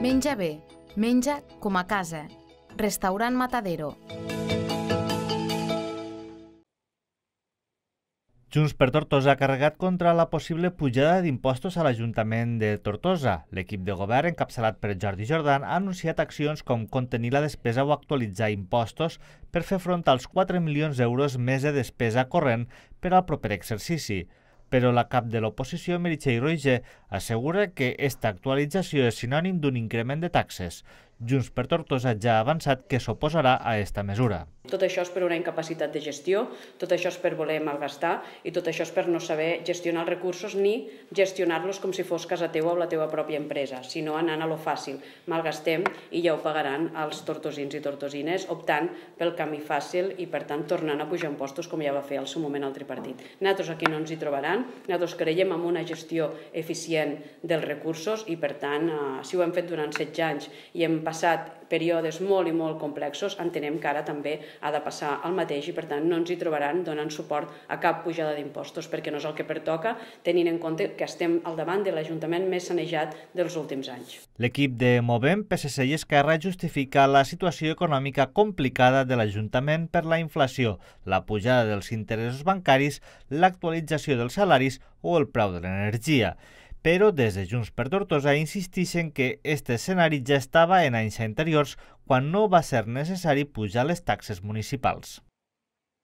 Menja bé, menja com a casa. Restaurant Matadero. Junts per Tortosa ha carregat contra la possible pujada d'impostos a l'Ajuntament de Tortosa. L'equip de govern, encapçalat per Jordi Jordan, ha anunciat accions com contenir la despesa o actualitzar impostos per fer front als 4 milions d'euros més de despesa corrent per al proper exercici. Però la cap de l'oposició, Meritxell Roige, assegura que aquesta actualització és sinònim d'un increment de taxes. Junts per Tortosa ja ha avançat que s'oposarà a aquesta mesura. Tot això és per una incapacitat de gestió, tot això és per voler malgastar i tot això és per no saber gestionar els recursos ni gestionar-los com si fos casa teua o la teua pròpia empresa, sinó anant a lo fàcil. Malgastem i ja ho pagaran els tortosins i tortosines optant pel camí fàcil i per tant tornant a pujar impostos com ja va fer al seu moment el tripartit. Nosaltres aquí no ens hi trobaran, nosaltres creiem en una gestió eficient dels recursos i per tant, eh, si ho hem fet durant 16 anys i hem passat períodes molt i molt complexos, entenem que ara també ha de passar el mateix i per tant no ens hi trobaran donant suport a cap pujada d'impostos perquè no és el que pertoca tenint en compte que estem al davant de l'Ajuntament més sanejat dels últims anys. L'equip de Movem, PSC i Esquerra justifica la situació econòmica complicada de l'Ajuntament per la inflació, la pujada dels interessos bancaris, l'actualització dels salaris o el preu de l'energia però des de Junts per Tortosa insisteixen que aquest escenari ja estava en anys anteriors quan no va ser necessari pujar les taxes municipals.